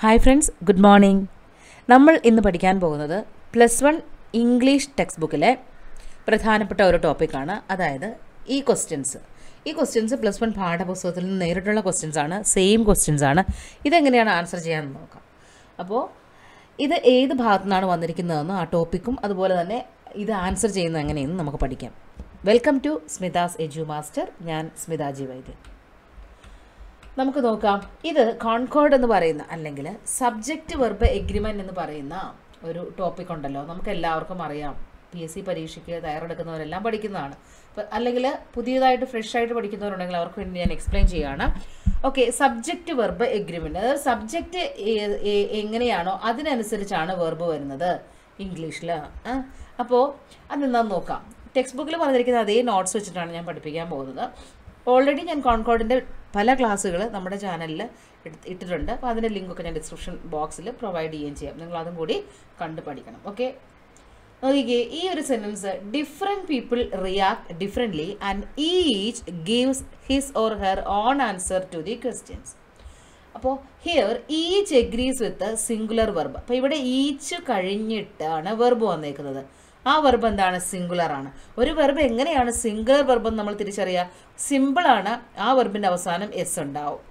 Hi friends good morning നമ്മൾ ഇന്ന് പഠിക്കാൻ പോകുന്നത് പ്ലസ് വൺ ഇംഗ്ലീഷ് ടെക്സ്റ്റ് ബുക്കിലെ പ്രധാനപ്പെട്ട ഒരു ടോപ്പിക്കാണ് അതായത് ഈ ക്വസ്റ്റ്യൻസ് ഈ ക്വസ്റ്റ്യൻസ് പ്ലസ് വൺ പാഠപുസ്തകത്തിൽ നിന്ന് നേരിട്ടുള്ള ക്വസ്റ്റ്യൻസ് ആണ്. സെയിം ക്വസ്റ്റ്യൻസ് ആണ്. ഇതെങ്ങനെയാണ് ആൻസർ ചെയ്യാമെന്ന് നോക്കാം. അപ്പോൾ ഇത് ഏത് ഭാഗത്തു നിന്നാണ് വന്നിരിക്കുന്നതെന്ന് ആ ടോപ്പിക്കും അതുപോലെ തന്നെ ഇത് ആൻസർ ചെയ്യുന്നത് എങ്ങനെയെന്ന് നമുക്ക് പഠിക്കാം. Welcome to Smitha's edu master ഞാൻ സ്മിതാജി വൈദ്യൻ. നമുക്ക് നോക്കാം. ഇത് കോൺകോർഡ് എന്ന് പറയുന്ന അല്ലെങ്കിൽ സബ്ജക്റ്റ് വെർബ് എഗ്രിമെന്റ് എന്ന് പറയുന്ന ഒരു ടോപ്പിക് ഉണ്ടല്ലോ. നമുക്ക് എല്ലാവർക്കും അറിയാം. പി എസ് സി പരീക്ഷയ്ക്ക് തയ്യാറെടുക്കുന്നവരെല്ലാം പഠിക്കുന്നതാണ്. അല്ലെങ്കിൽ പുതിയതായിട്ട് ഫ്രഷ് ആയിട്ട് പഠിക്കുന്നവരുണ്ടെങ്കിൽ അവർക്ക് വേണ്ടി ഞാൻ എക്സ്പ്ലെയിൻ ചെയ്യുകയാണ് ഓക്കെ സബ്ജക്റ്റ് വെർബ് എഗ്രിമെന്റ് അതായത് സബ്ജക്റ്റ് എങ്ങനെയാണോ അതിനനുസരിച്ചാണ് വെർബ് വരുന്നത്. ഇംഗ്ലീഷിൽ അപ്പോൾ അതെന്താ നോക്കാം. ടെക്സ്റ്റ് ബുക്കിൽ പറഞ്ഞിരിക്കുന്ന അതേ നോട്ട്സ് വെച്ചിട്ടാണ് ഞാൻ പഠിപ്പിക്കാൻ പോകുന്നത്. ഓൾറെഡി ഞാൻ കോൺകോർഡിന്റെ പല ക്ലാസ്സുകൾ നമ്മുടെ ചാനലിൽ ഇട്ടിട്ടുണ്ട്. അപ്പോൾ അതിന്റെ ലിങ്കൊക്കെ ഞാൻ ഡിസ്ക്രിപ്ഷൻ ബോക്സിൽ പ്രൊവൈഡ് ചെയ്യുകയും ചെയ്യാം. നിങ്ങൾ അതും കൂടി കണ്ട് പഠിക്കണം. ഓക്കെ? നോക്കിക്കേ ഈ ഒരു sentence different people react differently and each gives his or her own answer to the questions അപ്പോൾ here each agrees with singular verb അപ്പോൾ ഇവിടെ ഈച്ച് കഴിഞ്ഞിട്ടാണ് വെർബ് വന്നേക്കുന്നത്. ആ വെർബ് എന്താണ്? സിംഗുലർ ആണ്. ഒരു വെർബ് എങ്ങനെയാണ് സിംഗുലർ വെർബ് നമ്മൾ തിരിച്ചറിയുക സിമ്പിളാണ് ആ വെർബിന്റെ അവസാനം എസ് ഉണ്ടാവും.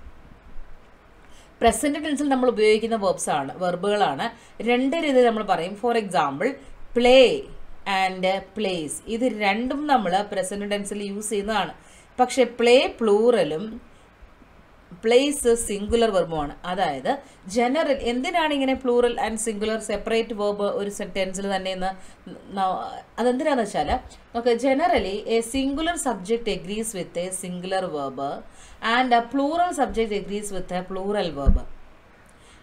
പ്രസന്റ് ടെൻസിൽ നമ്മൾ ഉപയോഗിക്കുന്ന വെർബ്സ് ആണ് വെർബുകളാണ് രണ്ട് രീതിയിൽ നമ്മൾ പറയും. For example play and plays ഇത് രണ്ടും നമ്മൾ പ്രസന്റ് ടെൻസിൽ യൂസ് ചെയ്യുന്നതാണ്. പക്ഷേ പ്ലേ പ്ലൂറലും പ്ലേസ് സിംഗുലർ വെർബുമാണ് അതായത് ജനറൽ എന്തിനാണ് ഇങ്ങനെ plural and singular separate verb ഒരു സെന്റൻസിൽ തന്നെ എന്ന് അതെന്തിനാന്ന് വെച്ചാൽ നമുക്ക് generally a singular subject agrees with a singular verb and a plural subject agrees with a plural verb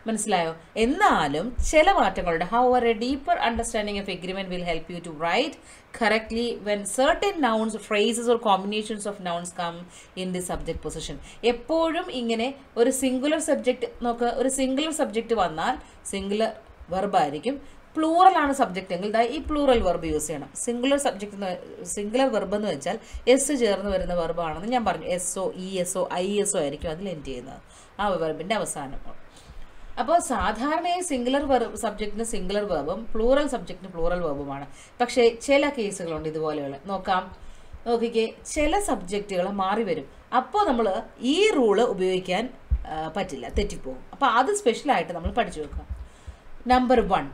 മനസ്സിലായോ? എന്നാലും ചില മാറ്റങ്ങളുണ്ട്. However a deeper understanding of agreement will help you to write correctly when certain nouns phrases or combinations of nouns come in the subject position എപ്പോഴും ഇങ്ങനെ ഒരു singular subject നോക്ക് ഒരു singular subject വന്നാൽ സിംഗുലർ വെർബായിരിക്കും പ്ലൂറൽ ആണ് subject എങ്കിൽ ഈ പ്ലൂറൽ വെർബ് യൂസ് ചെയ്യണം. സിംഗുലർ സബ്ജക്റ്റ് സിംഗുലർ വെർബ് എന്ന് വെച്ചാൽ എസ് ചേർന്ന് വരുന്ന വെർബാണെന്ന് ഞാൻ പറഞ്ഞു. S O E S O I S O ആയിരിക്കും അതിൽ എൻഡ് ചെയ്യുന്നത്. ആ വെർബിന്റെ അവസാനം. അപ്പോൾ സാധാരണയായി സിംഗുലർ വെർബ് സബ്ജക്റ്റിന് സിംഗുലർ വെർബും പ്ലൂറൽ സബ്ജക്റ്റിന് പ്ലൂറൽ വെർബുമാണ് പക്ഷേ ചില കേസുകളുണ്ട് ഇതുപോലെയുള്ള. നോക്കാം. നോക്കിക്കേ. ചില സബ്ജക്റ്റുകൾ മാറി വരും. അപ്പോൾ നമ്മൾ ഈ റൂൾ ഉപയോഗിക്കാൻ പറ്റില്ല. തെറ്റിപ്പോകും അപ്പോൾ അത് സ്പെഷ്യലായിട്ട് നമ്മൾ പഠിച്ചു വെക്കാം. Number one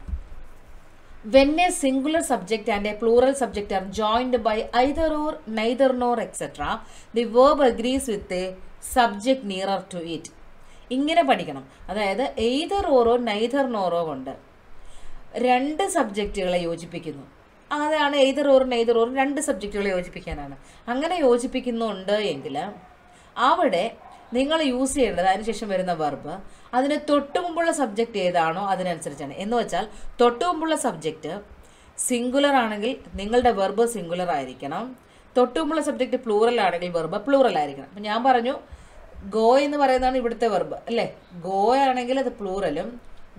when a singular subject and a plural subject are joined by either or neither nor etcetera the verb agrees with a subject nearer to it ഇങ്ങനെ പഠിക്കണം. അതായത് എയ്തർ ഓറോ നൈതർ നോറോ കൊണ്ട് രണ്ട് സബ്ജക്റ്റുകളെ യോജിപ്പിക്കുന്നു. അതാണ് either ഓറും neither ഓറും രണ്ട് സബ്ജക്റ്റുകളെ യോജിപ്പിക്കാനാണ്. അങ്ങനെ യോജിപ്പിക്കുന്നുണ്ട് എങ്കിൽ അവിടെ നിങ്ങൾ യൂസ് ചെയ്യേണ്ടത് അതിനുശേഷം വരുന്ന വെർബ് അതിന് തൊട്ടു മുമ്പുള്ള സബ്ജക്റ്റ് ഏതാണോ അതിനനുസരിച്ചാണ്. എന്ന് വെച്ചാൽ തൊട്ടു മുമ്പുള്ള സബ്ജക്റ്റ് സിംഗുലർ ആണെങ്കിൽ നിങ്ങളുടെ വെർബ് സിംഗുലർ ആയിരിക്കണം. തൊട്ടു മുമ്പുള്ള സബ്ജക്റ്റ് പ്ലൂറൽ ആണെങ്കിൽ വെർബ് പ്ലൂറൽ ആയിരിക്കണം. അപ്പം ഞാൻ പറഞ്ഞു ഗോ എന്ന് പറയുന്നതാണ് ഇവിടുത്തെ വെർബ് അല്ലേ? ഗോ ആണെങ്കിൽ അത് പ്ലൂറലും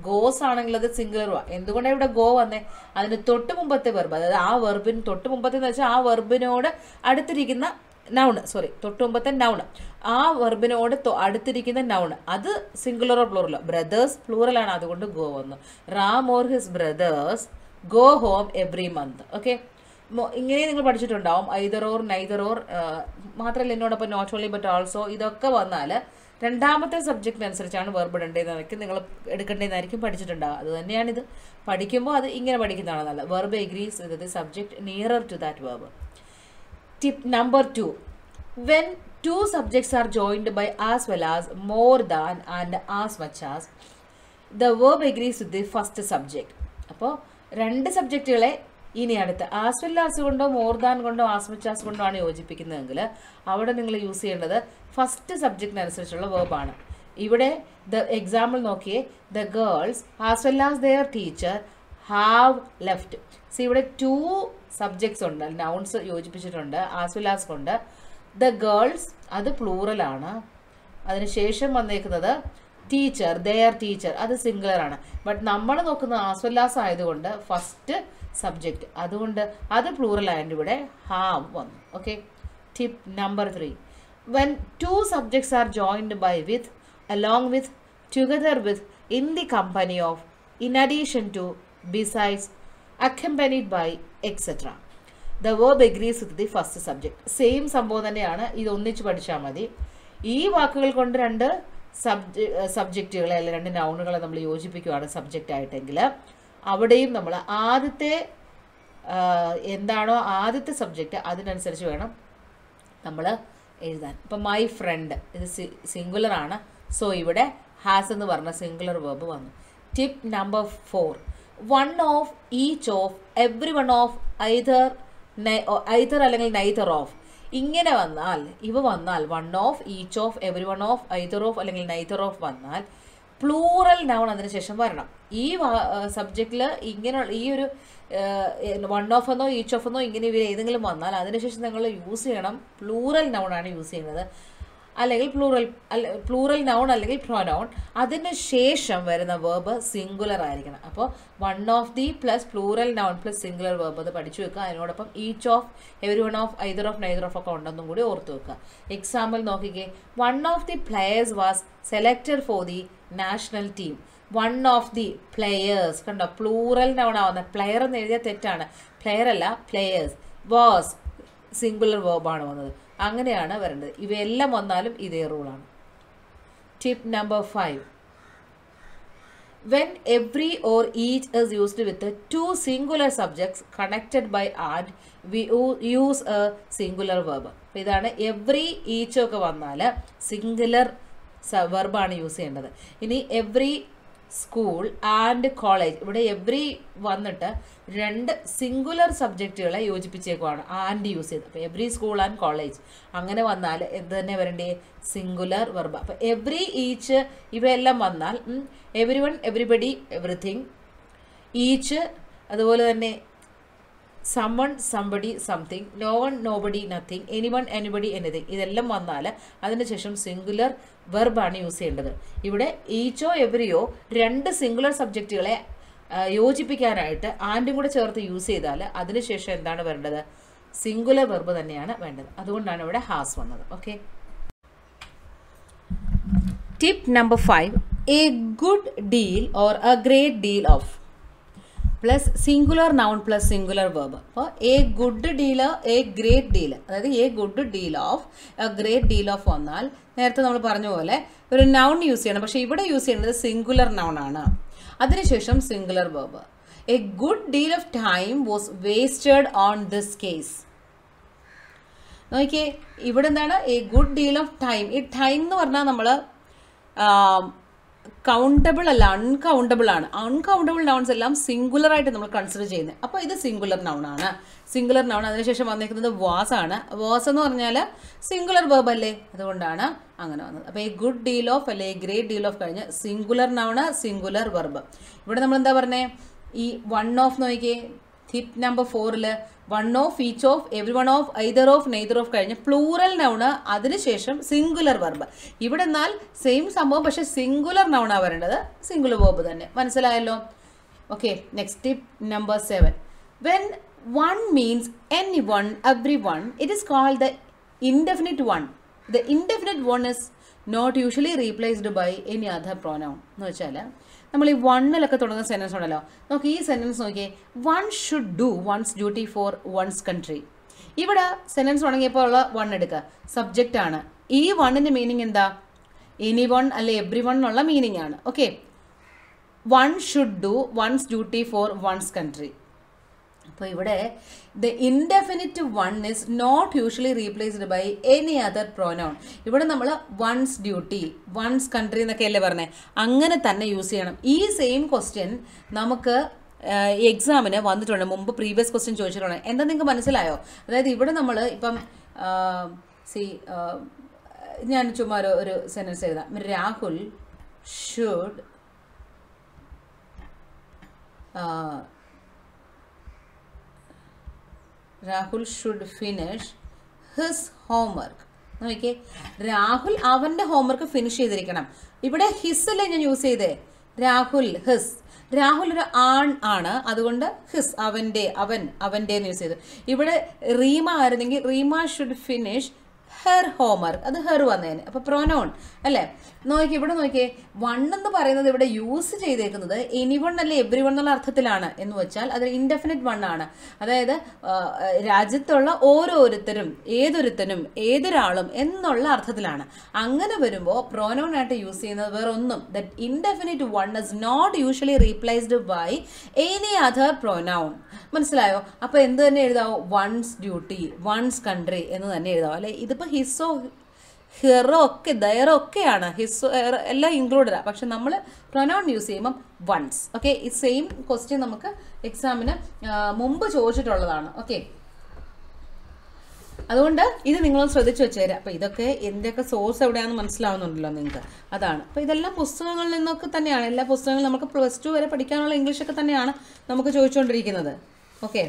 ഗോസ് ആണെങ്കിൽ അത് സിംഗുലറുമാണ് എന്തുകൊണ്ടാണ് ഇവിടെ ഗോ വന്നേ? അതിന് തൊട്ട് മുമ്പത്തെ വെർബ് അതായത് ആ വെർബിന് തൊട്ട് മുമ്പത്തെ എന്ന് വെച്ചാൽ ആ വെർബിനോട് അടുത്തിരിക്കുന്ന നൗണ് സോറി തൊട്ട് മുമ്പത്തെ നൗണ് ആ വെർബിനോട് അടുത്തിരിക്കുന്ന നൗണ് അത് സിംഗുലറോ പ്ലൂറലോ ബ്രദേഴ്സ് പ്ലൂറലാണ് അതുകൊണ്ട് ഗോ വന്നു. Ram or his brothers go home every month okay ഇങ്ങനെ നിങ്ങൾ പഠിച്ചിട്ടുണ്ടാവും. ഐദർ ഓർ നൈദർ ഓർ മാത്രമല്ല എന്നോടൊപ്പം നോട്ട് ഓൺലി ബട്ട് ഓൾസോ ഇതൊക്കെ വന്നാൽ രണ്ടാമത്തെ സബ്ജക്റ്റിനനുസരിച്ചാണ് വെർബ് ഇടേണ്ടതെന്നൊക്കെ നിങ്ങൾ എടുക്കേണ്ടതെന്നായിരിക്കും പഠിച്ചിട്ടുണ്ടാവുക. അത് തന്നെയാണിത്. പഠിക്കുമ്പോൾ അത് ഇങ്ങനെ പഠിക്കുന്നതാണ് നല്ലത്. Verb agrees with the subject nearer to that verb tip number two when two subjects are joined by as well as more than and as much as the verb agrees with the first subject അപ്പോൾ രണ്ട് സബ്ജക്റ്റുകളെ ഇനി അടുത്ത് ആസ്വല്ലാസ് കൊണ്ടോ മോർദാൻ കൊണ്ടോ ആസ്മിച്ചാസ് കൊണ്ടോ ആണ് യോജിപ്പിക്കുന്നതെങ്കിൽ അവിടെ നിങ്ങൾ യൂസ് ചെയ്യേണ്ടത് ഫസ്റ്റ് സബ്ജക്റ്റിനനുസരിച്ചുള്ള വേർബാണ് ഇവിടെ ദ എക്സാമ്പിൾ നോക്കിയേ the girls as well as their teacher have left see ഇവിടെ ടു സബ്ജക്ട്സ് ഉണ്ട് നൗൺസ് യോജിപ്പിച്ചിട്ടുണ്ട് ആസ് വെൽ ആസ് കൊണ്ട്. ദ ഗേൾസ് അത് പ്ലൂറലാണ് അതിനുശേഷം വന്നേക്കുന്നത് ടീച്ചർ ദെയർ ടീച്ചർ അത് സിംഗുലർ ആണ്. ബട്ട് നമ്മൾ നോക്കുന്നത് ആസ്വല്ലാസം ആയതുകൊണ്ട് ഫസ്റ്റ് സബ്ജക്റ്റ് അതുകൊണ്ട് അത് പ്ലൂറൽ ആയതുകൊണ്ട് ഇവിടെ ഹാവ് വന്നു. Okay tip number three when two subjects are joined by with along with together with in the company of in addition to besides accompanied by etcetera the verb agrees with the first subject same സംഭവം തന്നെയാണ്. ഇത് ഒന്നിച്ച് പഠിച്ചാൽ മതി. ഈ വാക്കുകൾ കൊണ്ട് രണ്ട് സബ്ജ സബ്ജക്റ്റുകളെ അല്ലെങ്കിൽ രണ്ട് നൗണുകളെ നമ്മൾ യോജിപ്പിക്കുകയാണ് സബ്ജക്റ്റ് ആയിട്ടെങ്കിൽ. അവിടെയും നമ്മൾ ആദ്യത്തെ എന്താണോ ആദ്യത്തെ സബ്ജക്റ്റ് അതിനനുസരിച്ച് വേണം നമ്മൾ എഴുതാൻ. ഇപ്പം മൈ ഫ്രണ്ട് ഇത് സിംഗുലർ ആണ്. സോ ഇവിടെ ഹാസ് എന്ന് പറഞ്ഞ സിംഗുലർ വേർബ് വന്നു. Tip number four one of each of every one of either either അല്ലെങ്കിൽ നൈതർ ഓഫ് ഇങ്ങനെ വന്നാൽ ഇവ വന്നാൽ one of each of every one of either of അല്ലെങ്കിൽ നൈതർ ഓഫ് വന്നാൽ പ്ലൂറൽ നൗൺ അതിനുശേഷം വരണം. ഈ സബ്ജക്റ്റിൽ ഇങ്ങനെ ഈ ഒരു വൺ ഓഫ് എന്നോ ഈച്ച് ഓഫ് എന്നോ ഇങ്ങനെ ഇവർ ഏതെങ്കിലും വന്നാൽ അതിനുശേഷം നിങ്ങൾ യൂസ് ചെയ്യണം. പ്ലൂറൽ നൗൺ ആണ് യൂസ് ചെയ്യുന്നത്. അല്ലെങ്കിൽ പ്ലൂറൽ പ്ലൂറൽ നൗൺ അല്ലെങ്കിൽ പ്രൊനൗൺ അതിന് ശേഷം വരുന്ന വേർബ് സിംഗുലർ ആയിരിക്കണം. അപ്പോൾ one of the plus plural noun plus singular verb അത് പഠിച്ചു വെക്കുക. അതിനോടൊപ്പം each of every one of either of neither of ഒക്കെ ഉണ്ടെന്നും കൂടി ഓർത്ത് വെക്കുക. എക്സാമ്പിൾ നോക്കിക്കേ. One of the players was selected for the national team one of the players കണ്ടോ? പ്ലൂറൽ നൗൺ ആവുന്ന പ്ലെയർ എന്ന് എഴുതിയ തെറ്റാണ്. പ്ലെയർ അല്ല പ്ലെയേഴ്സ് വാസ് സിംഗുലർ വേർബാണ് വന്നത്. അങ്ങനെയാണ് വരേണ്ടത്. ഇവയെല്ലാം വന്നാലും ഇതേ റൂളാണ് tip number five when every or each is used with two singular subjects connected by and we use use a singular verb. അപ്പൊ ഇതാണ് എവ്രി ഈച്ചൊക്കെ വന്നാൽ സിംഗുലർ വെർബാണ് യൂസ് ചെയ്യേണ്ടത്. ഇനി എവ്രി സ്കൂൾ ആൻഡ് കോളേജ്. ഇവിടെ എവ്രി വന്നിട്ട് രണ്ട് സിംഗുലർ സബ്ജക്റ്റുകളെ യോജിപ്പിച്ചേക്കുവാണ് ആൻഡ് യൂസ് ചെയ്ത് അപ്പോൾ എവ്രി സ്കൂൾ ആൻഡ് കോളേജ് അങ്ങനെ വന്നാൽ എന്ത് തന്നെ വരണ്ടേ? സിംഗുലർ വെർബ് അപ്പോൾ എവ്രി ഈച്ച് ഇവയെല്ലാം വന്നാൽ every one everybody everything each അതുപോലെ തന്നെ someone somebody something no one nobody nothing any one anybody anything ഇതെല്ലാം വന്നാൽ അതിനുശേഷം സിംഗുലർ വെർബാണ് യൂസ് ചെയ്യേണ്ടത്. ഇവിടെ ഈച്ചോ എവരിയോ രണ്ട് സിംഗുലർ സബ്ജക്റ്റുകളെ യോജിപ്പിക്കാനായിട്ട് ആൻഡും കൂടെ ചേർത്ത് യൂസ് ചെയ്താൽ അതിനുശേഷം എന്താണ് വേണ്ടത് സിംഗുലർ വെർബ് തന്നെയാണ് വേണ്ടത്. അതുകൊണ്ടാണ് ഇവിടെ ഹാസ് വന്നത്. Okay tip number five a good deal or a great deal of plus singular noun plus singular verb അപ്പോൾ a good dealer a great deal അതായത് a good deal of a great deal of വന്നാൽ നേരത്തെ നമ്മൾ പറഞ്ഞ പോലെ ഒരു noun use ചെയ്യണം. പക്ഷേ ഇവിടെ യൂസ് ചെയ്യുന്നത് സിംഗുലർ നൗൺ ആണ്. അതിനുശേഷം singular verb a good deal of time was wasted on this case നോക്കിയേ ഇവിടെ എന്താണ്? A good deal of time ഈ ടൈം എന്ന് പറഞ്ഞാൽ നമ്മൾ കൗണ്ടബിൾ അല്ല അൺകൗണ്ടബിൾ ആണ്. അൺകൗണ്ടബിൾ നൗൺസ് എല്ലാം സിംഗുലർ ആയിട്ട് നമ്മൾ കൺസിഡർ ചെയ്യുന്നത്. അപ്പോൾ ഇത് സിംഗുലർ നൗൺ ആണ്. സിംഗുലർ നൗൺ അതിനുശേഷം വന്നിരിക്കുന്നത് വാസ് ആണ്. വാസ് എന്ന് പറഞ്ഞാൽ സിംഗുലർ വേർബ് അല്ലേ? അതുകൊണ്ടാണ് അങ്ങനെ വന്നത്. അപ്പോൾ ഈ ഗുഡ് ഡീൽ ഓഫ് അല്ലെ ഗ്രേറ്റ് ഡീൽ ഓഫ് കഴിഞ്ഞ് സിംഗുലർ നൗണ് സിംഗുലർ വെർബ് ഇവിടെ നമ്മൾ എന്താ പറഞ്ഞേ? ഈ വൺ ഓഫ് നോക്കിയേ ടിപ്പ് നമ്പർ ഫോറിൽ one of each of every one of either of neither of കഴിഞ്ഞ് പ്ലൂറൽ നൗണ് അതിനുശേഷം സിംഗുലർ വെർബ് ഇവിടെ എന്നാൽ സെയിം സംഭവം പക്ഷേ സിംഗുലർ നൗണാണ് വരേണ്ടത് സിംഗുലർ വേർബ് തന്നെ. മനസ്സിലായല്ലോ? Okay next tip number seven when one means any one every one it is called the indefinite one the indefinite one is not usually replaced by any other pronoun എന്ന് വെച്ചാൽ നമ്മൾ ഈ വണ്ണിലൊക്കെ തുടങ്ങുന്ന sentence ഉണ്ടല്ലോ. നോക്കി ഈ സെന്റൻസ് നോക്കിയേ. One should do one's duty for one's country ഇവിടെ സെന്റൻസ് തുടങ്ങിയപ്പോൾ ഉള്ള വൺ എടുക്കുക സബ്ജക്റ്റ് ആണ്. ഈ വണ്ണിന്റെ മീനിങ് എന്താ? എനി വൺ അല്ലെ എവ്രി വൺ എന്നുള്ള മീനിങ് ആണ്. Okay one should do one's duty for one's country അപ്പോൾ ഇവിടെ the indefinite one is not usually replaced by any other pronoun ഇവിടെ നമ്മൾ വൺസ് ഡ്യൂട്ടി വൺസ് കൺട്രി എന്നൊക്കെ അല്ലേ പറഞ്ഞത് അങ്ങനെ തന്നെ യൂസ് ചെയ്യണം. ഈ സെയിം ക്വസ്റ്റ്യൻ നമുക്ക് എക്സാമിന് വന്നിട്ടുണ്ട്. മുമ്പ് പ്രീവിയസ് ക്വസ്റ്റ്യൻ ചോദിച്ചിട്ടുണ്ട്. എന്താ നിങ്ങൾക്ക് മനസ്സിലായോ? അതായത് ഇവിടെ നമ്മൾ ഇപ്പം സി ഞാൻ ചുമ്മാ ഒരു സെന്റൻസ് എഴുതാം. Rahul should Rahul should finish his homework നോക്കിയേ. രാഹുൽ അവന്റെ ഹോംവർക്ക് ഫിനിഷ് ചെയ്തിരിക്കണം. ഇവിടെ ഹിസ് അല്ലേ ഞാൻ യൂസ് ചെയ്തേ? രാഹുൽ ഹിസ് രാഹുൽ ഒരു ആൺ ആണ്. അതുകൊണ്ട് ഹിസ് അവന്റെ അവൻ അവന്റെ യൂസ് ചെയ്തു. ഇവിടെ റീമ ആയിരുന്നെങ്കിൽ Reema should finish her homework അത് ഹെർ വന്നേന്. അപ്പോൾ പ്രൊനോൺ അല്ലേ? നോക്കി ഇവിടെ നോക്കിയേ. വൺ എന്ന് പറയുന്നത് ഇവിടെ യൂസ് ചെയ്തേക്കുന്നത് എനി വൺ അല്ലെ എവ്രി വൺ എന്നുള്ള അർത്ഥത്തിലാണ് എന്ന് വെച്ചാൽ അത് ഇൻഡെഫിനിറ്റ് വൺ ആണ്. അതായത് രാജ്യത്തുള്ള ഓരോരുത്തരും ഏതൊരുത്തനും ഏതൊരാളും എന്നുള്ള അർത്ഥത്തിലാണ്. അങ്ങനെ വരുമ്പോൾ പ്രോനോൺ ആയിട്ട് യൂസ് ചെയ്യുന്നത് വേറെ ഒന്നും that indefinite one is not usually replaced by any other pronoun മനസ്സിലായോ? അപ്പോൾ എന്ത് തന്നെ എഴുതാവോ? വൺസ് ഡ്യൂട്ടി വൺസ് കൺട്രി എന്ന് തന്നെ എഴുതാവോ. അല്ലെ? ഇതിപ്പോൾ ഹിസോ ഹെറോ ഒക്കെ ദയറോ ഒക്കെയാണ് ഹിസ് എല്ലാം ഇൻക്ലൂഡഡ് ആണ് പക്ഷെ നമ്മൾ പ്രൊനൗൺ യൂസ് ചെയ്യുമ്പം വൺസ് ഓക്കെ ഈ സെയിം ക്വസ്റ്റ്യൻ നമുക്ക് എക്സാമിന് മുമ്പ് ചോദിച്ചിട്ടുള്ളതാണ്. ഓക്കെ അതുകൊണ്ട് ഇത് നിങ്ങൾ ശ്രദ്ധിച്ചു വെച്ചേരാം അപ്പോൾ ഇതൊക്കെ എന്തൊക്കെ സോഴ്സ് എവിടെയാണെന്ന് മനസ്സിലാവുന്നുണ്ടല്ലോ നിങ്ങൾക്ക്. അതാണ്. അപ്പോൾ ഇതെല്ലാം പുസ്തകങ്ങളിൽ നിന്നൊക്കെ തന്നെയാണ്. എല്ലാ പുസ്തകങ്ങളും നമുക്ക് പ്ലസ് ടു വരെ പഠിക്കാനുള്ള ഇംഗ്ലീഷൊക്കെ തന്നെയാണ് നമുക്ക് ചോദിച്ചുകൊണ്ടിരിക്കുന്നത് ഓക്കെ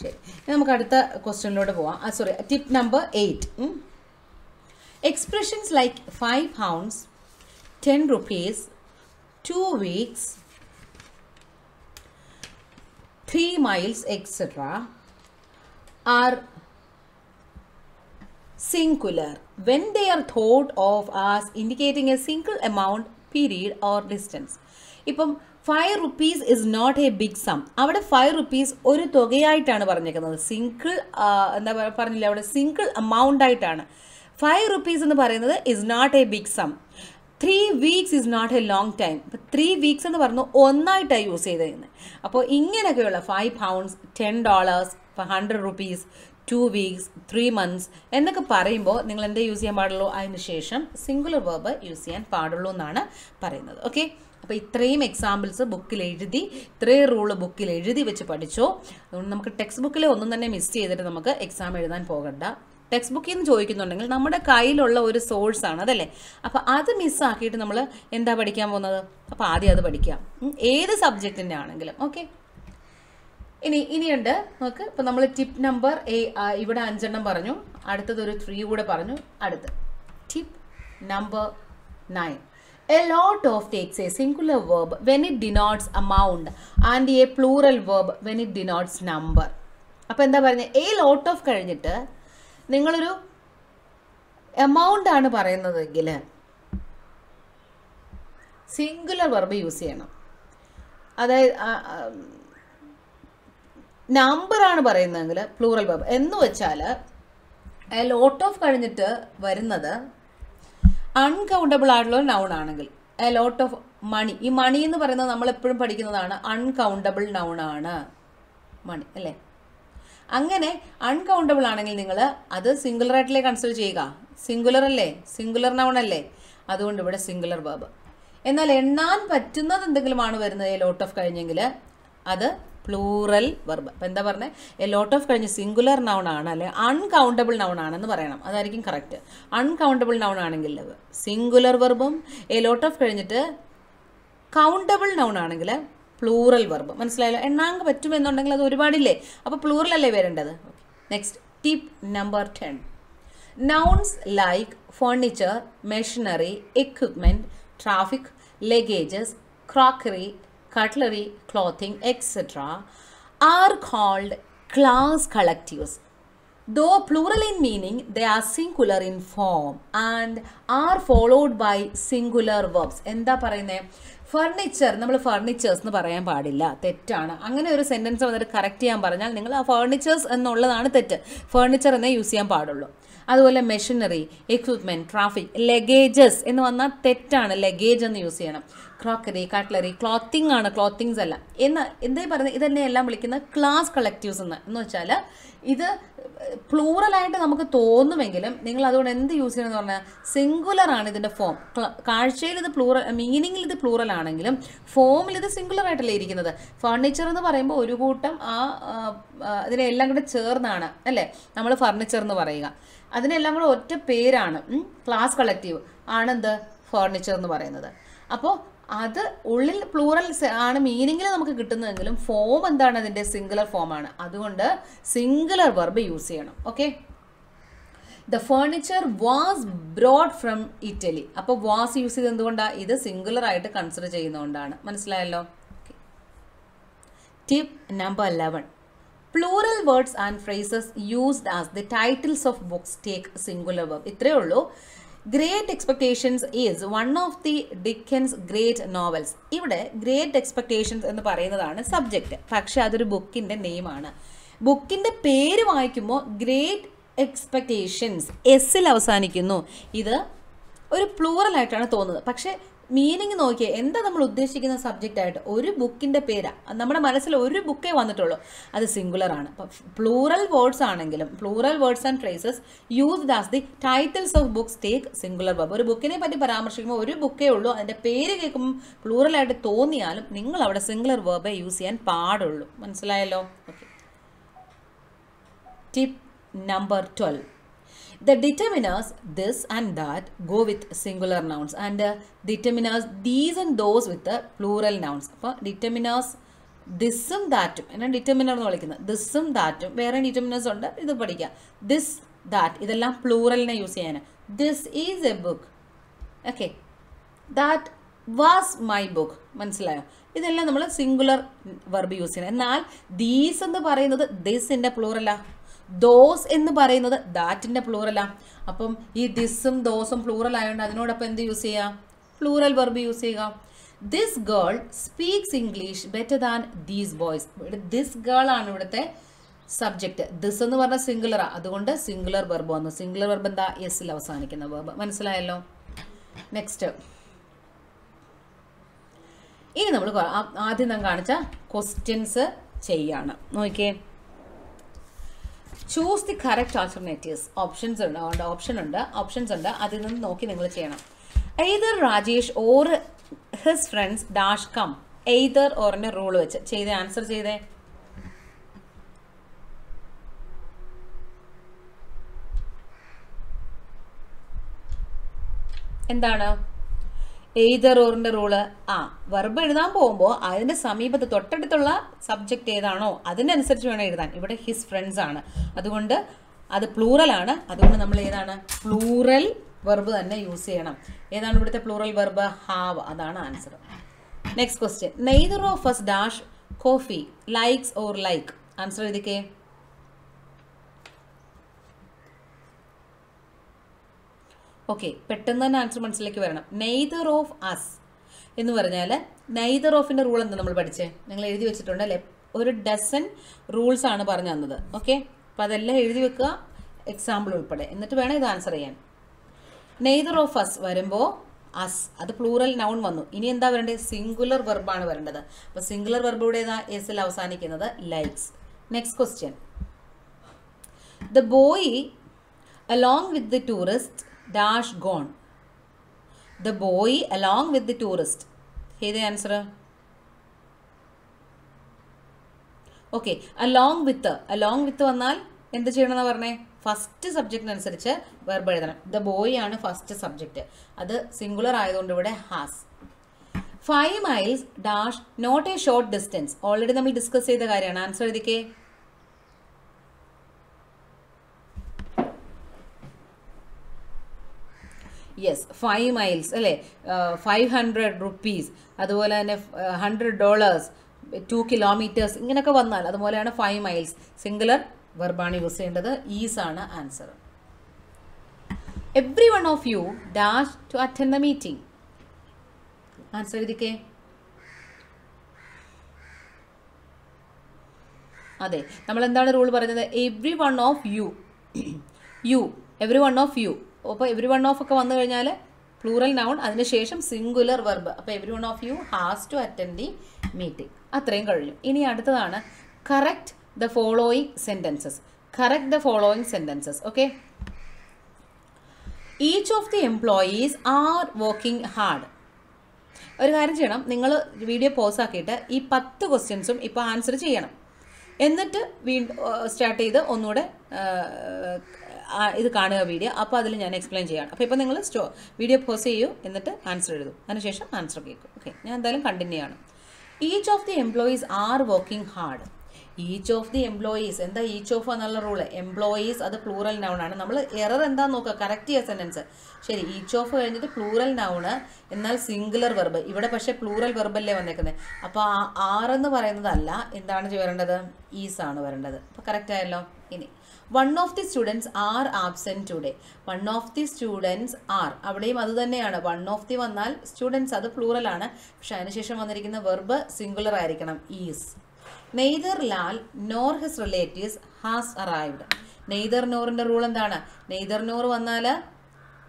ശരി. നമുക്ക് അടുത്ത ക്വസ്റ്റ്യനിലോട്ട് പോവാം. Sorry tip number eight expressions like five pounds ten rupees two weeks three miles etcetera are singular when they are thought of as indicating a single amount, period or distance. ഇപ്പം five rupees is not a big sum അവിടെ five rupees ഒരു തുകയായിട്ടാണ് പറഞ്ഞേക്കുന്നത് single എന്താ പറഞ്ഞില്ല അവിടെ? Single amount ആയിട്ടാണ്. Five rupees എന്ന് പറയുന്നത് is not a big sum three weeks is not a long time ഇപ്പം ത്രീ വീക്സ് എന്ന് പറഞ്ഞു ഒന്നായിട്ടാണ് യൂസ് ചെയ്തിരുന്നത് അപ്പോൾ ഇങ്ങനെയൊക്കെയുള്ള five pounds ten dollars hundred rupees two weeks three months എന്നൊക്കെ പറയുമ്പോൾ നിങ്ങൾ എന്താ യൂസ് ചെയ്യാൻ പാടുള്ളൂ? അതിന് ശേഷം സിംഗുലർ വേർബ് യൂസ് ചെയ്യാൻ പാടുള്ളൂ എന്നാണ് പറയുന്നത്. ഓക്കെ അപ്പോൾ ഇത്രയും എക്സാമ്പിൾസ് ബുക്കിൽ എഴുതി ഇത്രയും റൂൾ ബുക്കിൽ എഴുതി വെച്ച് പഠിച്ചോ. അതുകൊണ്ട് നമുക്ക് ടെക്സ്റ്റ് ബുക്കിൽ ഒന്നും തന്നെ മിസ് ചെയ്തിട്ട് നമുക്ക് എക്സാം എഴുതാൻ പോകണ്ട. ടെക്സ്റ്റ് ബുക്കിൽ നിന്ന് ചോദിക്കുന്നുണ്ടെങ്കിൽ നമ്മുടെ കയ്യിലുള്ള ഒരു സോഴ്സ് ആണ് അതല്ലേ? അപ്പോൾ അത് മിസ്സാക്കിയിട്ട് നമ്മൾ എന്താ പഠിക്കാൻ പോകുന്നത്? അപ്പോൾ ആദ്യം അത് പഠിക്കാം. ഏത് സബ്ജക്റ്റിന്റെ ആണെങ്കിലും ഓക്കെ ഇനി ഇനിയുണ്ട് നമുക്ക് ഇപ്പം നമ്മൾ ടിപ്പ് നമ്പർ എ ഇവിടെ അഞ്ചെണ്ണം പറഞ്ഞു. അടുത്തത് ഒരു ത്രീ കൂടെ പറഞ്ഞു. അടുത്ത്. Tip number nine a lot of takes a singular verb when it denotes amount and a plural verb when it denotes number അപ്പോൾ എന്താ പറയുന്നത് എ ലോട്ട് ഓഫ് കഴിഞ്ഞിട്ട് നിങ്ങളൊരു എമൗണ്ട് ആണ് പറയുന്നതെങ്കിൽ സിംഗുലർ വെർബ് യൂസ് ചെയ്യണം. അതായത് നമ്പറാണ് പറയുന്നതെങ്കിൽ പ്ലൂറൽ വെർബ് എന്ന് വെച്ചാൽ ലോട്ട് ഓഫ് കഴിഞ്ഞിട്ട് വരുന്നത് അൺകൗണ്ടബിൾ ആയിട്ടുള്ള നൗൺ ആണെങ്കിൽ എ ലോട്ട് ഓഫ് മണി ഈ മണി എന്ന് പറയുന്നത് നമ്മൾ എപ്പോഴും പഠിക്കുന്നതാണ് അൺകൗണ്ടബിൾ നൗൺ ആണ്. മണി അല്ലേ? അങ്ങനെ അൺകൗണ്ടബിൾ ആണെങ്കിൽ നിങ്ങൾ അത് സിംഗുലർ ആയിട്ടല്ലേ കൺസിഡർ ചെയ്യുക. സിംഗുലർ അല്ലേ? സിംഗുലർ നൗൺ അല്ലേ? അതുകൊണ്ട് ഇവിടെ സിംഗുലർ വേർബ് എന്നാൽ എണ്ണാൻ പറ്റുന്നത് എന്തെങ്കിലുമാണ് വരുന്നത്? ലോട്ട് ഓഫ് കഴിഞ്ഞെങ്കിൽ അത് പ്ലൂറൽ വെർബ് അപ്പം എന്താ പറഞ്ഞത് എ ലോട്ട് ഓഫ് കഴിഞ്ഞ് സിംഗുലർ നൗൺ ആണ് അല്ലെ അൺകൗണ്ടബിൾ നൗൺ ആണെന്ന് പറയണം. അതായിരിക്കും കറക്റ്റ് അൺകൗണ്ടബിൾ നൗൺ ആണെങ്കിൽ സിംഗുലർ വെർബും എ ലോട്ട് ഓഫ് കഴിഞ്ഞിട്ട് കൗണ്ടബിൾ നൗൺ ആണെങ്കിൽ പ്ലൂറൽ വെർബ് മനസ്സിലായല്ലോ? എണ്ണാങ്ക് പറ്റുമെന്നുണ്ടെങ്കിൽ അത് ഒരുപാടില്ലേ? അപ്പോൾ പ്ലൂറൽ അല്ലേ വരേണ്ടത്? Next tip number ten nouns like furniture machinery equipment traffic luggages crockery cutlery, clothing, etc., are called class collectives. Though plural in meaning, they are singular in form and are followed by singular verbs. എന്താ പറയുന്നത് furniture നമ്മൾ furnitures എന്ന് പറയാൻ പാടില്ല തെറ്റാണ് അങ്ങനെ ഒരു sentence വന്നിട്ട് കറക്റ്റ് ചെയ്യാൻ പറഞ്ഞാൽ നിങ്ങൾ ആ ഫർണിച്ചേഴ്സ് എന്നുള്ളതാണ് തെറ്റ് ഫർണിച്ചർ എന്നേ യൂസ് ചെയ്യാൻ പാടുള്ളൂ അതുപോലെ മെഷീനറി എക്വിപ്മെന്റ് ട്രാഫിക് ലഗേജസ് എന്ന് വന്നാൽ തെറ്റാണ് ലഗേജ് എന്ന് യൂസ് ചെയ്യണം ക്രോക്കറി കട്ട്ലറി ക്ലോത്തിങ് ആണ് ക്ലോത്തിങ്സ് അല്ല എന്ന് എന്തേ പറയുന്നത്? ഇതെന്നെ എല്ലാം വിളിക്കുന്ന ക്ലാസ് കളക്റ്റീവ്സ് എന്ന്. എന്ന് വെച്ചാൽ ഇത് പ്ലൂറലായിട്ട് നമുക്ക് തോന്നുമെങ്കിലും നിങ്ങൾ അതുകൊണ്ട് എന്ത് യൂസ് ചെയ്യണമെന്ന് പറഞ്ഞാൽ സിംഗുലർ ആണ് ഇതിന്റെ ഫോം കാഴ്ചയിൽ ഇത് പ്ലൂറൽ മീനിങ്ങിൽ ഇത് പ്ലൂറൽ ആണെങ്കിലും ഫോമിൽ ഇത് സിംഗുലർ ആയിട്ടല്ലേ ഇരിക്കുന്നത്. ഫർണിച്ചർ എന്ന് പറയുമ്പോൾ ഒരു കൂട്ടം ആ ഇതിനെല്ലാം കൂടെ ചേർന്നാണ് അല്ലേ? നമ്മൾ ഫർണിച്ചർ എന്ന് പറയുക. അതിനെല്ലാം കൂടെ ഒറ്റ പേരാണ് ക്ലാസ് കളക്റ്റീവ് ആണെന്ത് ഫർണിച്ചർ എന്ന് പറയുന്നത്. അപ്പോൾ അത് ഉള്ളിൽ പ്ലൂറൽ ആണ് മീനിങ്ങിൽ നമുക്ക് കിട്ടുന്നതെങ്കിലും ഫോം എന്താണ് അതിന്റെ സിംഗുലർ ഫോമാണ് അതുകൊണ്ട് സിംഗുലർ വെർബ് യൂസ് ചെയ്യണം. Okay the furniture was brought from Italy അപ്പോൾ വാസ് യൂസ് ചെയ്ത് എന്തുകൊണ്ടാണ് ഇത് സിംഗുലർ ആയിട്ട് കൺസിഡർ ചെയ്യുന്നതുകൊണ്ടാണ്. മനസ്സിലായല്ലോ? Tip number eleven plural words and phrases used as the titles of books take singular verb ഇത്രയേ ഉള്ളൂ. Great expectations is one of the Dickens great novels ഇവിടെ ഗ്രേറ്റ് എക്സ്പെക്ടേഷൻസ് എന്ന് പറയുന്നതാണ് സബ്ജക്റ്റ് പക്ഷെ അതൊരു ബുക്കിന്റെ നെയിമാണ് ബുക്കിന്റെ പേര് വായിക്കുമ്പോൾ ഗ്രേറ്റ് എക്സ്പെക്ടേഷൻസ് എസ്സിൽ അവസാനിക്കുന്നു. ഇത് ഒരു പ്ലൂറൽ ആയിട്ടാണ് തോന്നുന്നത്. പക്ഷേ മീനിങ് നോക്കിയേ എന്താ നമ്മൾ ഉദ്ദേശിക്കുന്ന സബ്ജക്റ്റ് ആയിട്ട്? ഒരു ബുക്കിന്റെ പേരാ. നമ്മുടെ മനസ്സിൽ ഒരു ബുക്കേ വന്നിട്ടുള്ളൂ. അത് സിംഗുലർ ആണ്. പ്ലൂറൽ വേർഡ്സ് ആണെങ്കിലും plural words and phrases used as the titles of books take singular verb ഒരു ബുക്കിനെ പറ്റി പരാമർശിക്കുമ്പോൾ ഒരു ബുക്കേ ഉള്ളൂ. അതിന്റെ പേര് കേൾക്കുമ്പോൾ പ്ലൂറലായിട്ട് തോന്നിയാലും നിങ്ങൾ അവിടെ സിംഗുലർ വെബേ യൂസ് ചെയ്യാൻ പാടുള്ളൂ. മനസ്സിലായല്ലോ? Okay tip number twelve The determiners this and that go with singular nouns. And uh, determiners these and those with the plural nouns. അപ്പോൾ determiners ദിസും ദാറ്റും എന്നാണ് ഡിറ്റർമിനർ എന്ന് വിളിക്കുന്നത്? ദിസും ദാറ്റും വേറെ ഡിറ്റർമിനേഴ്സ് ഉണ്ട്. ഇത് പഠിക്കുക ദിസ് ദാറ്റ് ഇതെല്ലാം പ്ലൂറലിനെ യൂസ് ചെയ്യാൻ this is a book okay that was my book മനസ്സിലായോ? ഇതെല്ലാം നമ്മൾ സിംഗുലർ വെർബ് യൂസ് ചെയ്യണം. എന്നാൽ ദീസ് എന്ന് പറയുന്നത് ദിസിന്റെ പ്ലൂറലാ ദോസ് എന്ന് പറയുന്നത് ദാറ്റിന്റെ പ്ലൂറലാ അപ്പം ഈ ദിസും ദോസും പ്ലൂറൽ ആയതുകൊണ്ട് അതിനോടൊപ്പം എന്ത് യൂസ് ചെയ്യുക പ്ലൂറൽ വെർബ് യൂസ് ചെയ്യുക. This girl speaks English better than these boys ഇവിടെ ദിസ് ഗേൾ ആണ് ഇവിടുത്തെ സബ്ജക്റ്റ് ദിസ് എന്ന് പറഞ്ഞാൽ സിംഗുലറാ അതുകൊണ്ട് സിംഗുലർ വെർബ് വന്നു. സിംഗുലർ വെർബ് എന്താ? എസ്സിൽ അവസാനിക്കുന്ന വെർബ് മനസ്സിലായല്ലോ? നെക്സ്റ്റ് ഇനി നമ്മൾ ആദ്യം നാം കാണിച്ച ക്വസ്റ്റ്യൻസ് ചെയ്യാണ്. നോക്കിയേ. Choose the correct alternatives options ഉണ്ട് ഓപ്ഷൻ ഉണ്ട് ഓപ്ഷൻസ് ഉണ്ട്. അതിൽ നിന്ന് നോക്കി നിങ്ങൾ ചെയ്യണം. Either Rajesh or his friends dash come either ഓറിന്റെ rule വെച്ച്. ചെയ്തേ ആൻസർ ചെയ്തേ? എന്താണ്? എയ്തർ ഓറിന്റെ റൂൾ ആ വെർബ് എഴുതാൻ പോകുമ്പോൾ അതിന്റെ സമീപത്ത് തൊട്ടടുത്തുള്ള സബ്ജക്റ്റ് ഏതാണോ അതിനനുസരിച്ച് വേണം എഴുതാൻ. ഇവിടെ ഹിസ് ഫ്രണ്ട്സ് ആണ്. അതുകൊണ്ട് അത് പ്ലൂറൽ ആണ്. അതുകൊണ്ട് നമ്മൾ ഏതാണ്? പ്ലൂറൽ വെർബ് തന്നെ യൂസ് ചെയ്യണം. ഏതാണ് ഇവിടുത്തെ പ്ലൂറൽ വെർബ് ഹാവ് അതാണ് answer next question neither of first dash coffee likes or like answer എഴുതിക്കേ. Okay പെട്ടെന്ന് തന്നെ ആൻസർ മനസ്സിലേക്ക് വരണം. നെയ്തർ ഓഫ് അസ് എന്ന് പറഞ്ഞാൽ നെയ്തർ ഓഫിന്റെ റൂൾ എന്താ നമ്മൾ പഠിച്ചേ? നിങ്ങൾ എഴുതി വെച്ചിട്ടുണ്ട് അല്ലേ? ഒരു ഡസൻ റൂൾസ് ആണ് പറഞ്ഞു തന്നത്. ഓക്കെ അപ്പം അതെല്ലാം എഴുതി വെക്കുക എക്സാമ്പിൾ ഉൾപ്പെടെ. എന്നിട്ട് വേണം ഇത് ആൻസർ ചെയ്യാൻ. നെയ്തർ ഓഫ് അസ് വരുമ്പോൾ അസ് അത് പ്ലൂറൽ നൗൺ വന്നു. ഇനി എന്താ വരേണ്ടത്? സിംഗുലർ വെർബാണ് വരേണ്ടത്. അപ്പോൾ സിംഗുലർ വെർബ് ഇവിടെ ഏതാ? എസിൽ അവസാനിക്കുന്നത് likes next question the boy along with the tourist dash gone the boy along with the tourist ഏത് answer okay along with along with വന്നാൽ എന്ത് ചെയ്യണമെന്ന് പറഞ്ഞേ? ഫസ്റ്റ് സബ്ജക്റ്റിനനുസരിച്ച് വെർബ് എഴുതണം. ദ ബോയ് ആണ് ഫസ്റ്റ് സബ്ജക്റ്റ് അത് സിംഗുലർ ആയതുകൊണ്ട് ഇവിടെ has five miles dash not a short distance already നമ്മൾ ഡിസ്കസ് ചെയ്ത കാര്യമാണ്. ആൻസർ എഴുതിക്കേ. യെസ് ഫൈവ് മൈൽസ് അല്ലേ? ഫൈവ് ഹൺഡ്രഡ് റുപ്പീസ് അതുപോലെ തന്നെ ഹൺഡ്രഡ് ഡോളേഴ്സ് ടു കിലോമീറ്റേഴ്സ് ഇങ്ങനെയൊക്കെ വന്നാൽ അതുപോലെയാണ് ഫൈവ് മൈൽസ് സിംഗുലർ വെർബാണ് യൂസ് ചെയ്യേണ്ടത്. ഈസ് ആണ് answer every one of you dash to attend the meeting answer എഴുതിക്കേ. അതെ നമ്മൾ എന്താണ് റൂൾ പറയുന്നത് every one of you you every one of you അപ്പോൾ എവ്രി വൺ ഓഫ് ഒക്കെ വന്നു കഴിഞ്ഞാൽ പ്ലൂറൽ നൗൺ അതിനുശേഷം സിംഗുലർ വെർബ് അപ്പോൾ every one of you has to attend the meeting അത്രയും കഴിഞ്ഞു. ഇനി അടുത്തതാണ് correct the following sentences correct the following sentences okay each of the employees are working hard ഒരു കാര്യം ചെയ്യണം. നിങ്ങൾ വീഡിയോ പോസ് ആക്കിയിട്ട് ഈ പത്ത് ക്വസ്റ്റ്യൻസും ഇപ്പോൾ ആൻസർ ചെയ്യണം. എന്നിട്ട് വീണ്ടും സ്റ്റാർട്ട് ചെയ്ത് ഒന്നുകൂടെ ഇത് കാണുക വീഡിയോ അപ്പോൾ അതിൽ ഞാൻ എക്സ്പ്ലെയിൻ ചെയ്യാം അപ്പോൾ ഇപ്പോൾ നിങ്ങൾ സ്റ്റോ വീഡിയോ പോസ് ചെയ്യൂ എന്നിട്ട് ആൻസർ എഴുതും. അതിനുശേഷം ആൻസർ കേൾക്കും. ഓക്കെ ഞാൻ എന്തായാലും കണ്ടിന്യൂ ആണ്. Each of the employees are working hard each of the employees എന്താ ഈച്ച് ഓഫ് എന്നുള്ള റൂൾ എംപ്ലോയീസ് അത് പ്ലൂറൽ നൗൺ ആണ്. നമ്മൾ എറർ എന്താന്ന് നോക്കുക? കറക്റ്റ് ചെയ്യുക സെന്റൻസ് ശരി ഈച്ച് ഓഫ് കഴിഞ്ഞിട്ട് പ്ലൂറൽ നൗണ് എന്നാൽ സിംഗുലർ വെർബ് ഇവിടെ പക്ഷേ പ്ലൂറൽ വെർബല്ലേ വന്നേക്കുന്നത് അപ്പോൾ ആ ആർ എന്ന് പറയുന്നതല്ല എന്താണ് വരേണ്ടത്? ഈസ് ആണ് വരേണ്ടത്. അപ്പോൾ കറക്റ്റ് ആയല്ലോ? ഇനി. One of the students are absent today one of the students are അവിടെയും അത് തന്നെയാണ്. വൺ ഓഫ് ദി വന്നാൽ സ്റ്റുഡൻസ് അത് പ്ലൂറലാണ് പക്ഷെ അതിനുശേഷം വന്നിരിക്കുന്ന വെർബ് സിംഗുലർ ആയിരിക്കണം. Is neither Lal nor his relatives has arrived neither നോറിന്റെ rule എന്താണ്? നെയ്തർ നോർ വന്നാൽ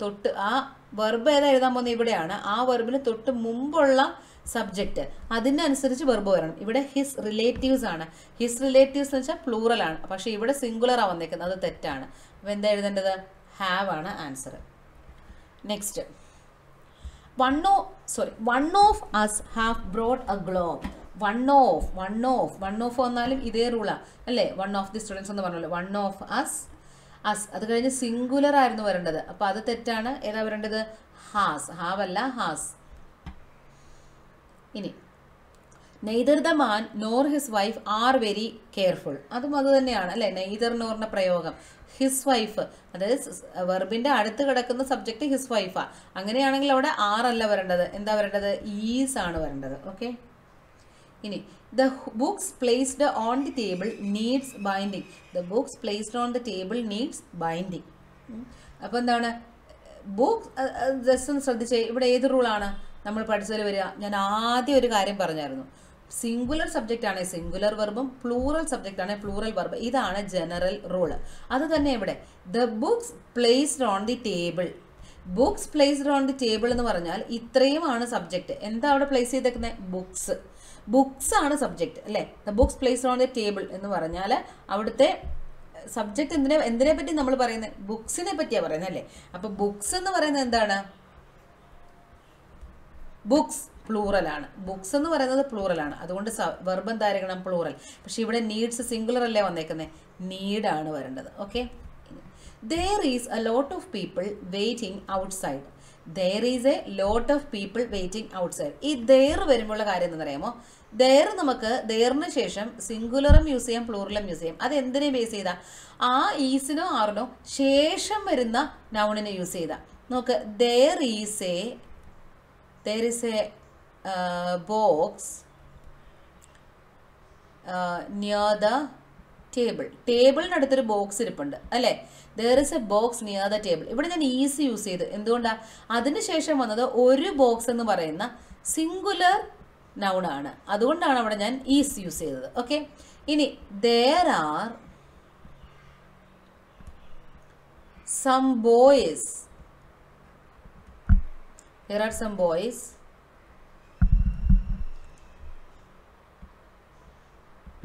തൊട്ട് ആ വെർബ് ഏതാ എഴുതാൻ പോകുന്നത്? ഇവിടെയാണ്. ആ വെർബിന് തൊട്ട് മുമ്പുള്ള സബ്ജക്റ്റ് അതിനനുസരിച്ച് വെർബ് വരണം. ഇവിടെ ഹിസ് റിലേറ്റീവ്സ് ആണ്. ഹിസ് റിലേറ്റീവ്സ് എന്ന് വെച്ചാൽ പ്ലൂറൽ ആണ്. പക്ഷേ ഇവിടെ സിംഗുലർ വന്നേക്കുന്നത്. അത് തെറ്റാണ്. അപ്പോൾ എന്താ എഴുതേണ്ടത്? ഹാവ് ആണ് answer next one oh sorry one of us have brought a globe one of one of one of വന്നാലും ഇതേ റൂളാണ് അല്ലേ? വൺ ഓഫ് ദി സ്റ്റുഡൻസ് എന്ന് പറഞ്ഞല്ലോ. വൺ ഓഫ് അസ് അസ് അത് കഴിഞ്ഞ് സിംഗുലർ ആയിരുന്നു വരേണ്ടത്. അപ്പോൾ അത് തെറ്റാണ്. ഏതാ വരേണ്ടത്? ഹാസ് ഹാവ് അല്ല ഹാസ് ഇനി. Neither the man nor his wife are very careful. അതും അത് തന്നെയാണ് അല്ലേ? നെയ്തർ നോറിന്റെ പ്രയോഗം. ഹിസ് വൈഫ് അതായത് വെർബിന്റെ അടുത്ത് കിടക്കുന്ന സബ്ജക്റ്റ് ഹിസ് വൈഫാ. അങ്ങനെയാണെങ്കിൽ അവിടെ ആർ അല്ല വരേണ്ടത്. എന്താ വരേണ്ടത്? ഈസ് ആണ് വരേണ്ടത്. ഓക്കെ? ഇനി the books placed on the table needs binding. The books placed on the table needs binding. അപ്പോൾ എന്താണ്? ബുക്ക് ജസ്റ്റ് ഒന്ന് ശ്രദ്ധിച്ചേ. ഇവിടെ ഏത് റൂളാണ്? നമ്മൾ പഠിച്ചതിൽ വരിക. ഞാൻ ആദ്യം ഒരു കാര്യം പറഞ്ഞായിരുന്നു. സിംഗുലർ സബ്ജക്റ്റ് ആണ് സിംഗുലർ വെർബും പ്ലൂറൽ സബ്ജക്റ്റ് ആണ് പ്ലൂറൽ വെർബ് ഇതാണ് ജനറൽ റൂൾ അത് തന്നെ ഇവിടെ the books placed on the table books placed on the table എന്ന് പറഞ്ഞാൽ ഇത്രയുമാണ് സബ്ജക്റ്റ് എന്താ അവിടെ പ്ലേസ് ചെയ്തേക്കുന്നത് ബുക്സ് ബുക്സ് ആണ് സബ്ജക്റ്റ് അല്ലേ? The books placed on the table എന്ന് പറഞ്ഞാൽ അവിടുത്തെ സബ്ജക്റ്റ് എന്തിനെ എന്തിനെ പറ്റി നമ്മൾ പറയുന്നത് ബുക്സിനെ പറ്റിയാണ് പറയുന്നത് അല്ലേ? അപ്പോൾ ബുക്സ് എന്ന് പറയുന്നത് എന്താണ്? ബുക്സ് പ്ലൂറലാണ്. ബുക്സ് എന്ന് പറയുന്നത് പ്ലൂറലാണ്. അതുകൊണ്ട് വെർബ് എന്തായിരിക്കണം പ്ലൂറൽ പക്ഷെ ഇവിടെ നീഡ്സ് സിംഗുലർ അല്ലേ വന്നേക്കുന്നത് നീഡാണ് വരേണ്ടത്. Okay there is a lot of people waiting outside there is a lot of people waiting outside ഈ ദർ വരുമ്പോഴുള്ള കാര്യം എന്താ പറയുമോ ദർ നമുക്ക് ദറിന് ശേഷം സിംഗുലറും യൂസ് ചെയ്യാം പ്ലൂറലും യൂസ് ചെയ്യാം. അത് എന്തിനെ ബേസ് ചെയ്താൽ ആ ഈസിനോ ആറിനോ ശേഷം വരുന്ന നൗണിനെ യൂസ് ചെയ്താൽ നോക്ക് there is a there is a uh, box uh, near the table. Table ടേബിളിനടുത്തൊരു box ഇരിപ്പുണ്ട് അല്ലേ? There is a box near the table ഇവിടെ ഞാൻ ഈസി യൂസ് ചെയ്ത്. എന്തുകൊണ്ടാണ് അതിനുശേഷം വന്നത് ഒരു ബോക്സ് എന്ന് പറയുന്ന സിംഗുലർ നൗണാണ് അതുകൊണ്ടാണ് അവിടെ ഞാൻ ഈസ് യൂസ് ചെയ്തത്. ഓക്കെ ഇനി there are some boys here are some boys.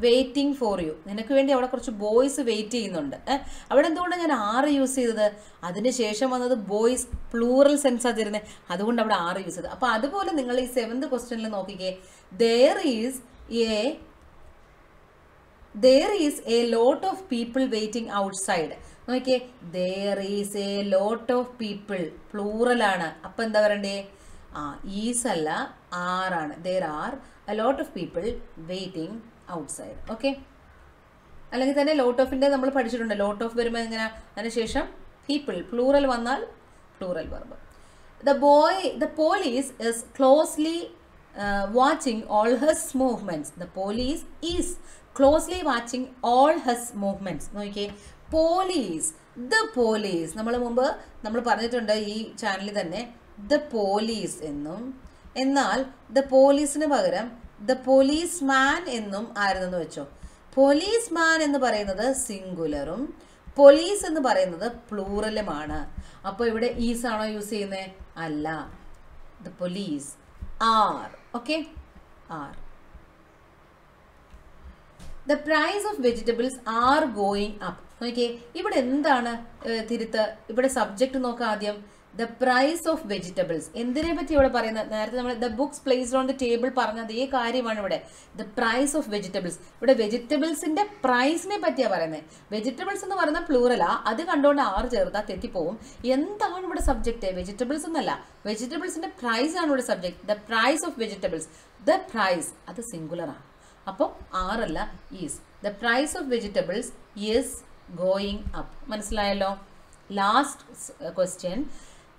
Waiting for you നിനക്ക് വേണ്ടി അവിടെ കുറച്ച് ബോയ്സ് വെയിറ്റ് ചെയ്യുന്നുണ്ട്. ഏഹ് അവിടെ എന്തുകൊണ്ടാണ് ഞാൻ ആറ് യൂസ് ചെയ്തത്? അതിന് ശേഷം വന്നത് ബോയ്സ് പ്ലൂറൽ സെൻസാണ് തരുന്നത് അതുകൊണ്ട് അവിടെ ആറ് യൂസ് ചെയ്തത്. അപ്പോൾ അതുപോലെ നിങ്ങൾ ഈ സെവൻത് ക്വസ്റ്റ്യനിൽ നോക്കിക്കേ. There is a there is a lot of people waiting outside നോക്കിയേ there is a lot of people പ്ലൂറലാണ് അപ്പം എന്താ പറയണ്ടേ? ആ ഈസ് അല്ല ആറാണ് there are a lot of people waiting outside okay അല്ലെങ്കിൽ തന്നെ ലോട്ട് ഓഫിന്റെ നമ്മൾ പഠിച്ചിട്ടുണ്ട്. ലോട്ട് ഓഫ് വരുമ്പോൾ എങ്ങനെ? അതിനുശേഷം പീപ്പിൾ പ്ലൂറൽ വന്നാൽ plural verb the boy the police is closely watching all his movements the police is closely watching all his movements നോക്കിയേ police the police നമ്മൾ മുമ്പ് നമ്മൾ പറഞ്ഞിട്ടുണ്ട് ഈ ചാനലിൽ തന്നെ ദ പോലീസ് എന്നും. എന്നാൽ ദ പോലീസിന് പകരം ദ പോലീസ് മാൻ എന്നും ആയിരുന്നെന്ന് വെച്ചോ. പോലീസ് മാൻ എന്ന് പറയുന്നത് സിംഗുലറും പോലീസ് എന്ന് പറയുന്നത് പ്ലൂറലുമാണ് അപ്പോൾ ഇവിടെ ഈസ് ആണോ യൂസ് ചെയ്യുന്നത് അല്ല. The police are okay are the price of vegetables are going up നോക്കിയേ ഇവിടെ എന്താണ് തിരുത്ത്? ഇവിടെ സബ്ജക്റ്റ് നോക്കാം ആദ്യം. ദ പ്രൈസ് ഓഫ് വെജിറ്റബിൾസ് എന്തിനെ പറ്റി ഇവിടെ പറയുന്നത് നേരത്തെ നമ്മൾ the books placed on the table പറഞ്ഞ അതേ കാര്യമാണ് ഇവിടെ. ദ പ്രൈസ് ഓഫ് വെജിറ്റബിൾസ് ഇവിടെ വെജിറ്റബിൾസിന്റെ പ്രൈസിനെ പറ്റിയാണ് പറയുന്നത് വെജിറ്റബിൾസ് എന്ന് പറയുന്ന പ്ലൂറലാ അത് കണ്ടുകൊണ്ട് ആറ് ചേർത്താൽ തെറ്റിപ്പോവും. എന്താണ് ഇവിടെ സബ്ജക്റ്റ് വെജിറ്റബിൾസ് എന്നല്ല. വെജിറ്റബിൾസിന്റെ പ്രൈസ് ആണ് ഇവിടെ subject the price of vegetables the price അത് സിംഗുലറാണ് അപ്പോൾ ആറല്ല is the price of vegetables is going up മനസ്സിലായല്ലോ? Last question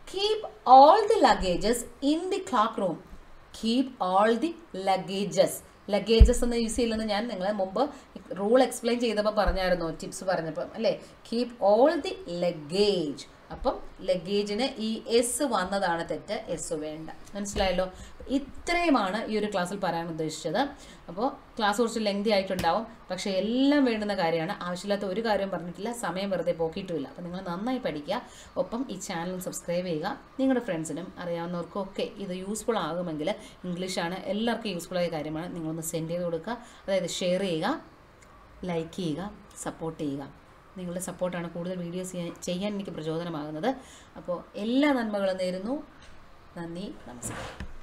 keep all the luggages in the cloak room keep all the luggages luggages എന്ന് use ചെയ്യില്ലെന്ന് ഞാൻ നിങ്ങളെ മുമ്പ് rule explain ചെയ്തപ്പോൾ പറഞ്ഞായിരുന്നു ടിപ്സ് പറഞ്ഞപ്പം അല്ലേ? കീപ് ഓൾ ദി ലഗേജ് അപ്പം ലഗേജിന് ഈ എസ് വന്നതാണ് തെറ്റ് എസ് വേണ്ട. മനസ്സിലായല്ലോ? ഇത്രയുമാണ് ഈ ഒരു ക്ലാസ്സിൽ പറയാൻ ഉദ്ദേശിച്ചത്. അപ്പോൾ ക്ലാസ് കുറച്ച് ലെങ്തി ആയിട്ടുണ്ടാവും. പക്ഷേ എല്ലാം വേണ്ടുന്ന കാര്യമാണ്. ആവശ്യമില്ലാത്ത ഒരു കാര്യവും പറഞ്ഞിട്ടില്ല. സമയം വെറുതെ പോക്കിയിട്ടുമില്ല അപ്പോൾ നിങ്ങൾ നന്നായി പഠിക്കുക. ഒപ്പം ഈ ചാനൽ സബ്സ്ക്രൈബ് ചെയ്യുക. നിങ്ങളുടെ ഫ്രണ്ട്സിനും അറിയാവുന്നവർക്കും ഒക്കെ ഇത് യൂസ്ഫുൾ ആകുമെങ്കിൽ ഇംഗ്ലീഷാണ് എല്ലാവർക്കും യൂസ്ഫുൾ ആയ കാര്യമാണ്. നിങ്ങളൊന്ന് സെൻഡ് ചെയ്ത് കൊടുക്കുക. അതായത് ഷെയർ ചെയ്യുക. ലൈക്ക് ചെയ്യുക. സപ്പോർട്ട് ചെയ്യുക. നിങ്ങളുടെ സപ്പോർട്ടാണ് കൂടുതൽ വീഡിയോസ് ചെയ്യാൻ എനിക്ക് പ്രചോദനമാകുന്നത്. അപ്പോൾ എല്ലാ നന്മകളും നേരുന്നു. നന്ദി. നമസ്കാരം.